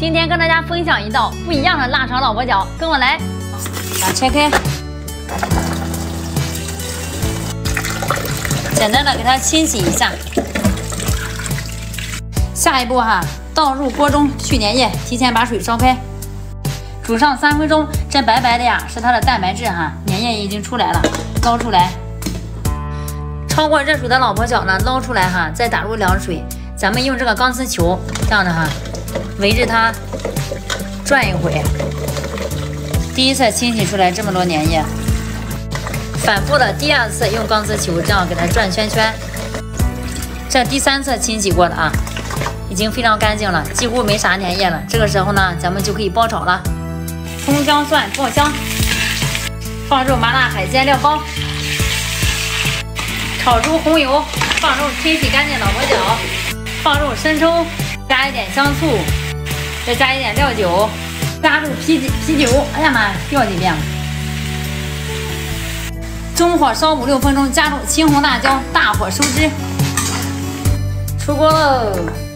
今天跟大家分享一道不一样的腊肠老婆饺，跟我来，把它切开，简单的给它清洗一下。下一步哈，倒入锅中去粘液，提前把水烧开，煮上三分钟。这白白的呀，是它的蛋白质哈，粘液已经出来了，捞出来。超过热水的老婆饺呢，捞出来哈，再打入凉水。咱们用这个钢丝球，这样的哈。围着它转一回，第一次清洗出来这么多粘液，反复的第二次用钢丝球这样给它转圈圈，这第三次清洗过的啊，已经非常干净了，几乎没啥粘液了。这个时候呢，咱们就可以爆炒了，葱姜蒜爆香，放入麻辣海鲜料包，炒出红油，放入清洗干净老婆饺，放入生抽，加一点香醋。再加一点料酒，加入啤啤酒，哎呀妈，掉几遍了。中火烧五六分钟，加入青红辣椒，大火收汁，出锅喽。